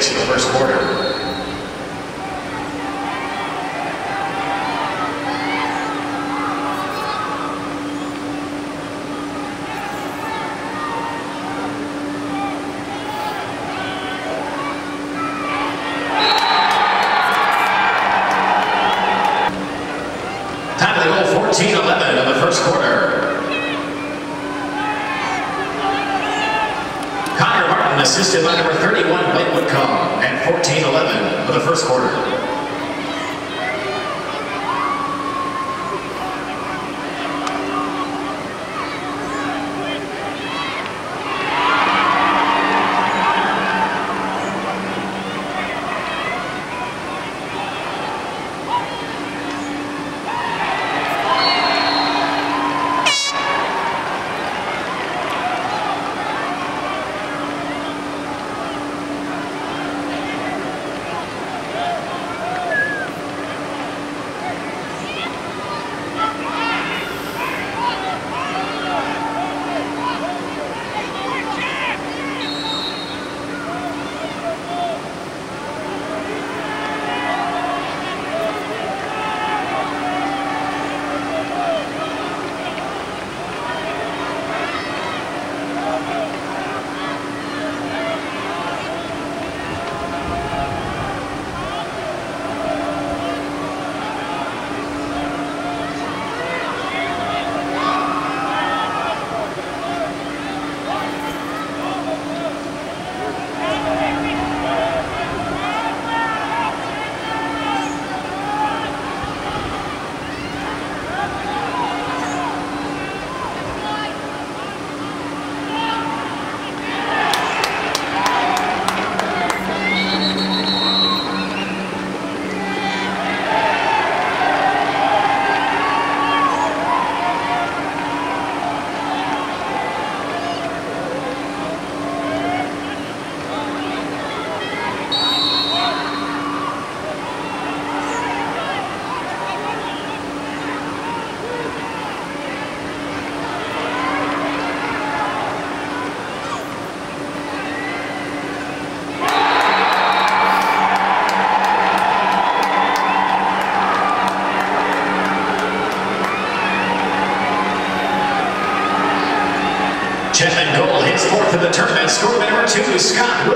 14-26 in by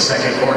second quarter.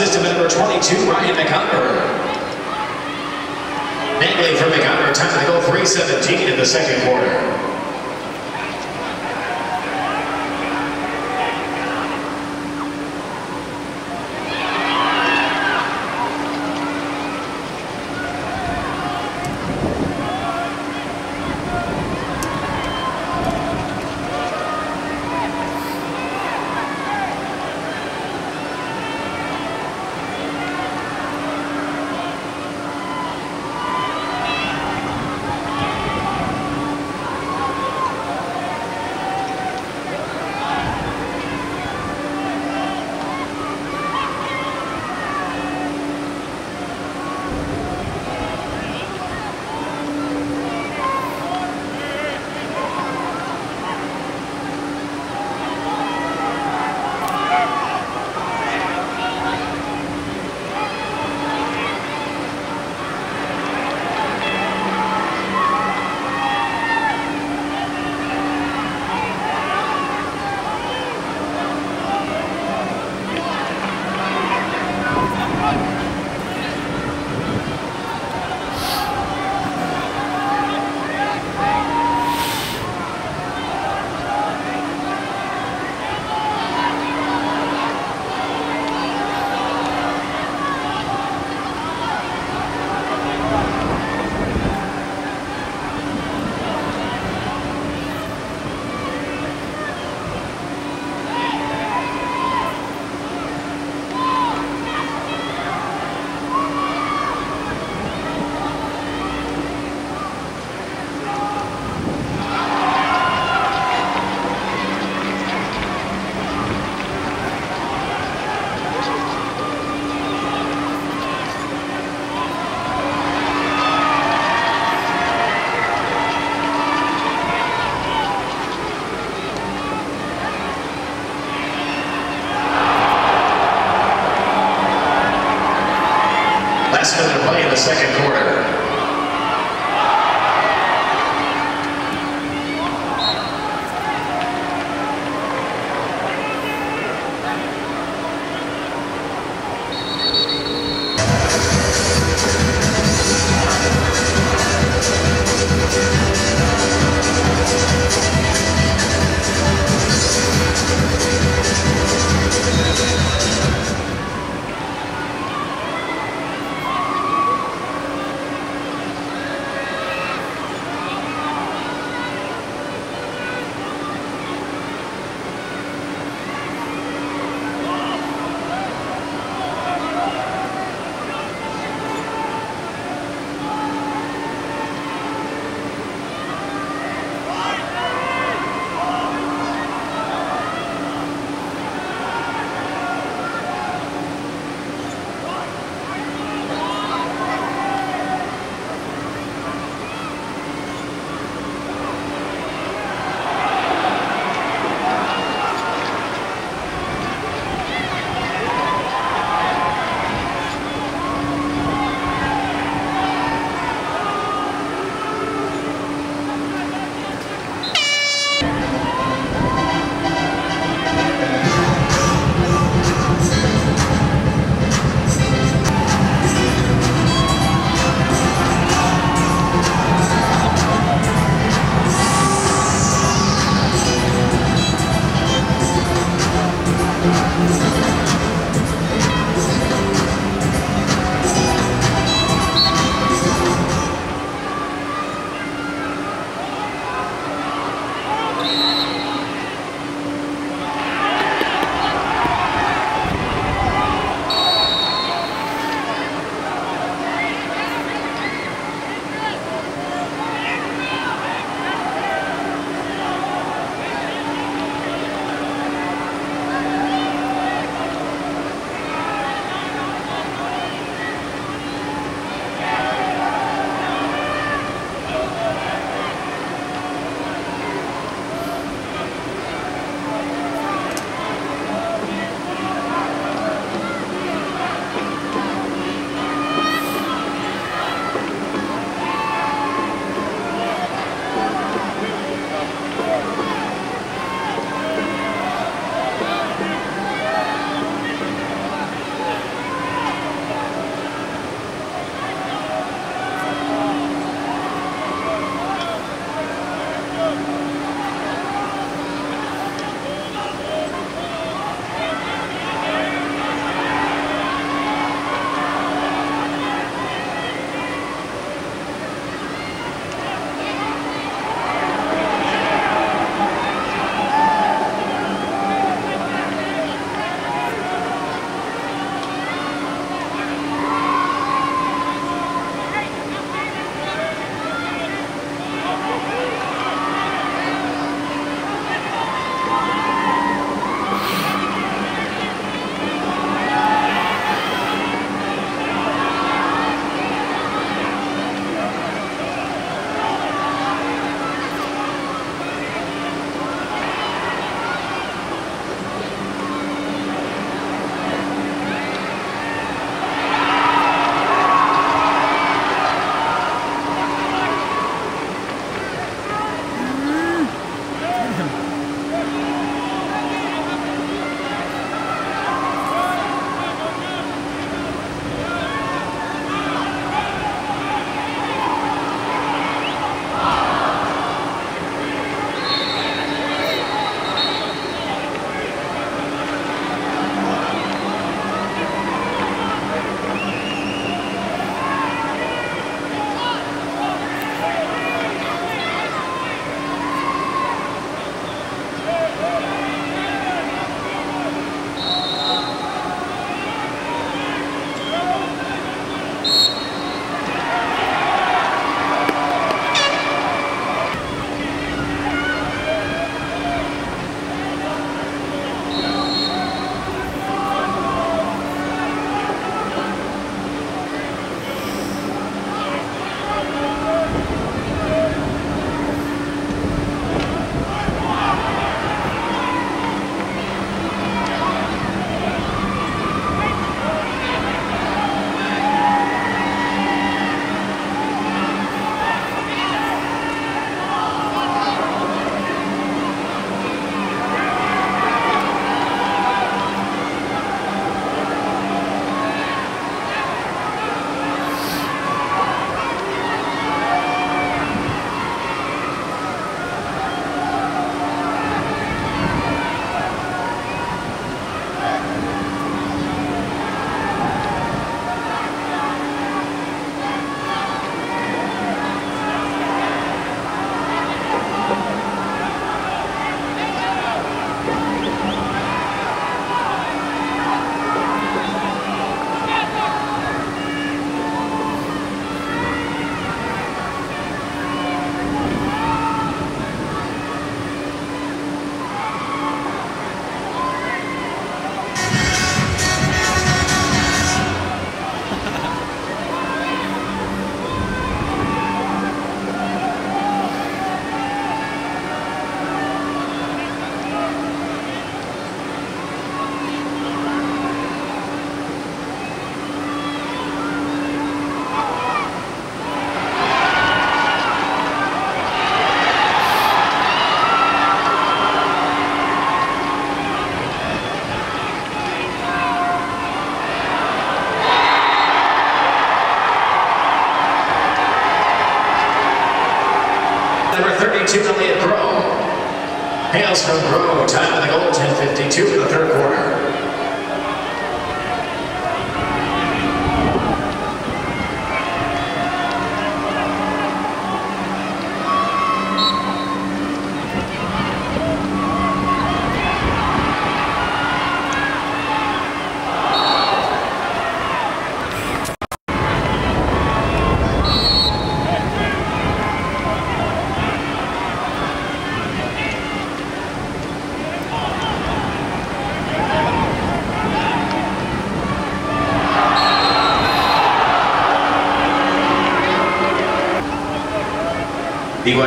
Assist to number 22, Ryan McCumber. Nagley for McCumber, time to go 3.17 in the second quarter.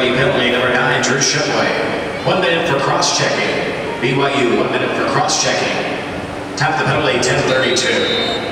BYU penalty number nine, Drew Shumway. One minute for cross-checking. BYU, one minute for cross-checking. Tap the penalty, 1032.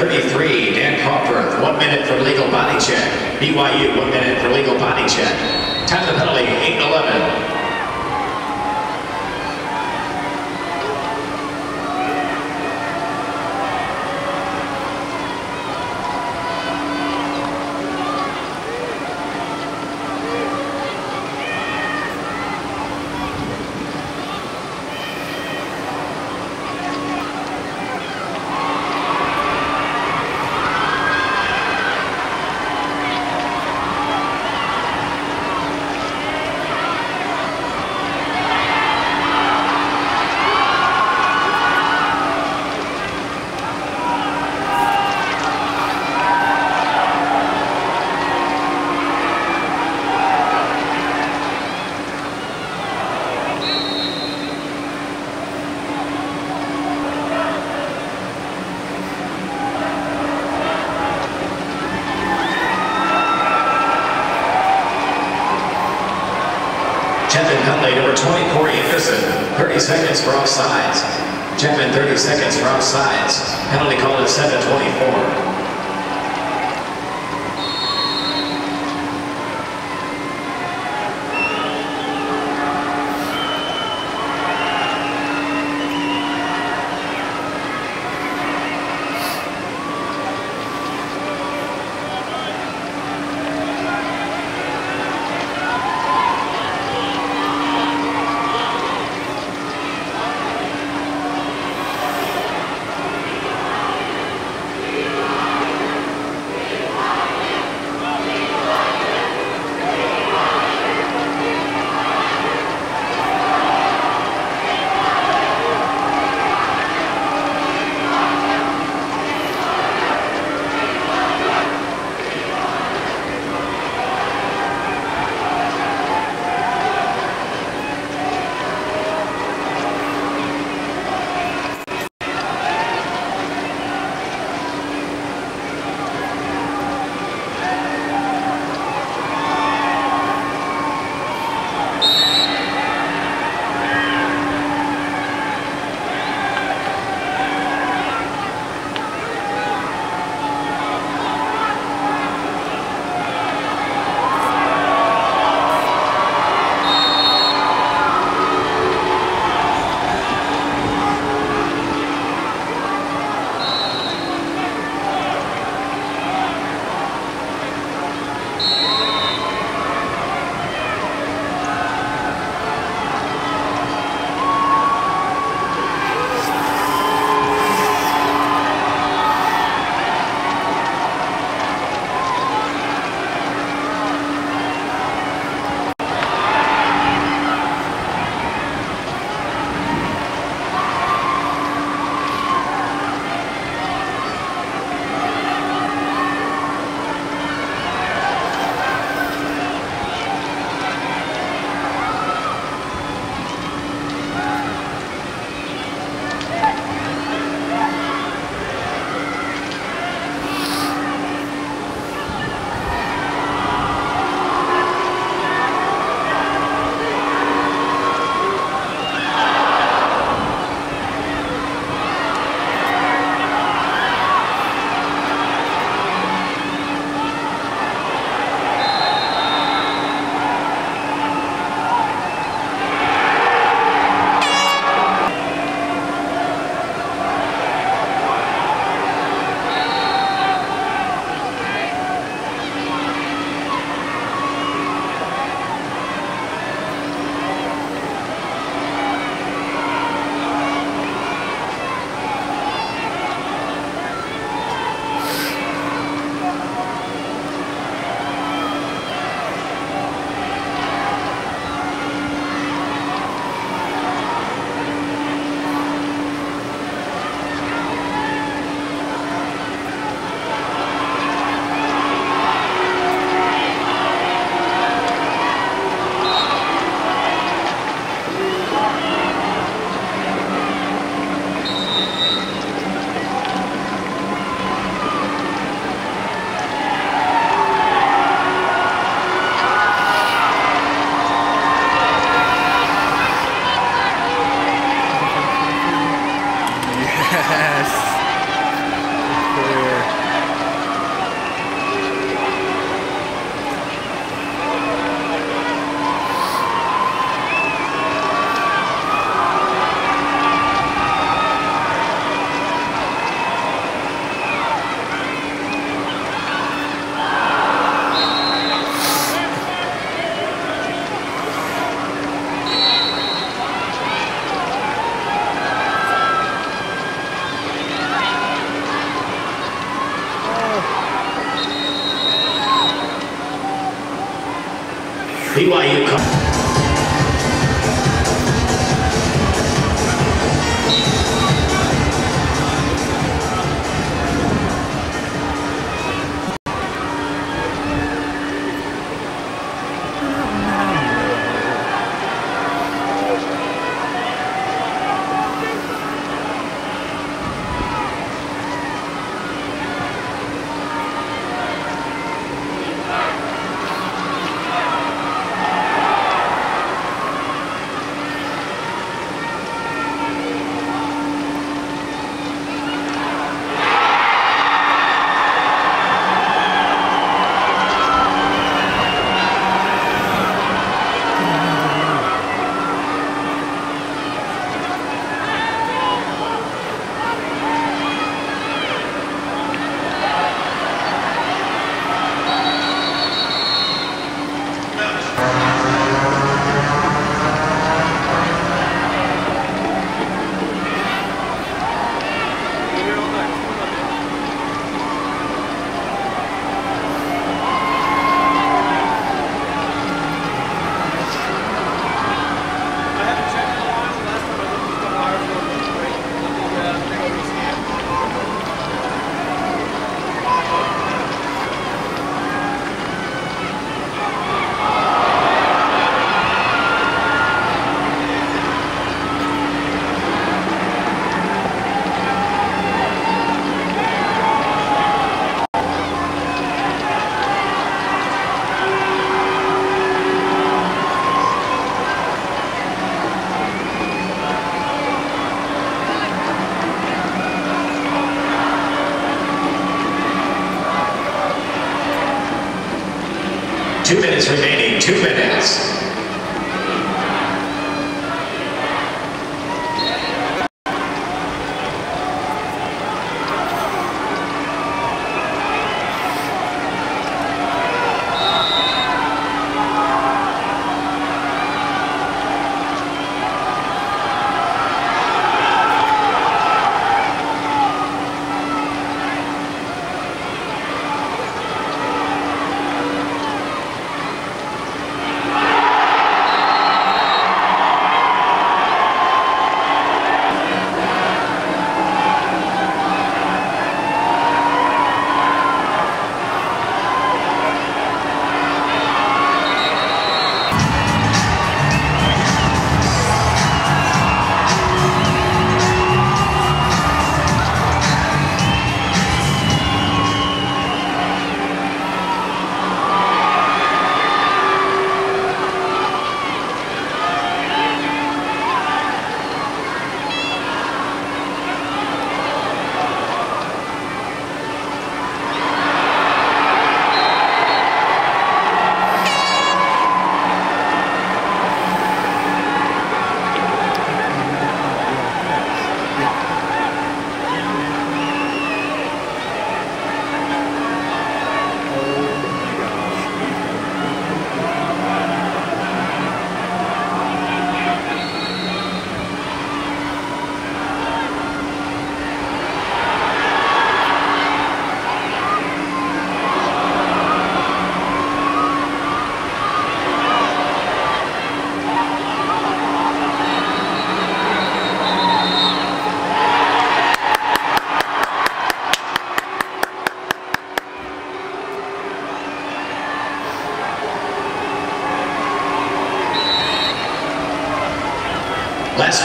Thirty-three. Dan Cockburn, one minute for legal body check, BYU Center 24.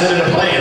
Minute of play